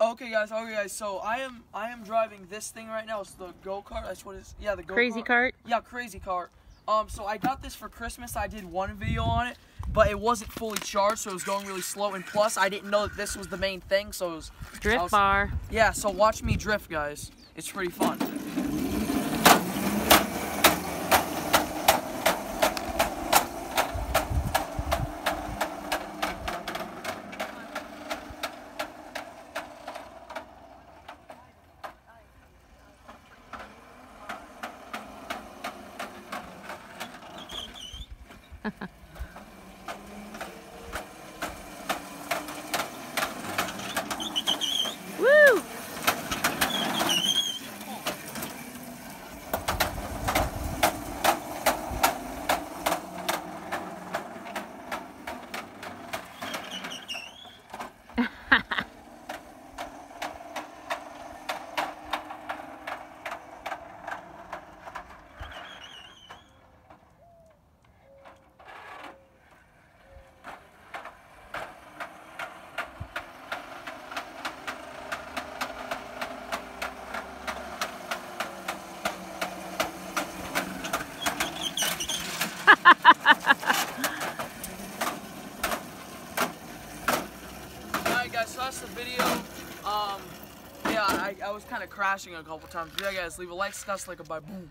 Okay, guys. Okay, guys. So I am I am driving this thing right now. It's the go kart. That's what it's. Yeah, the go Crazy cart. Yeah, crazy cart. Um, so I got this for Christmas. I did one video on it, but it wasn't fully charged, so it was going really slow. And plus, I didn't know that this was the main thing, so it was. Drift was- bar. Yeah. So watch me drift, guys. It's pretty fun. Woo! Alright, guys. So that's the video. Um, yeah, I, I was kind of crashing a couple times. Yeah, guys. Leave a like, discuss, like a bye. Boom.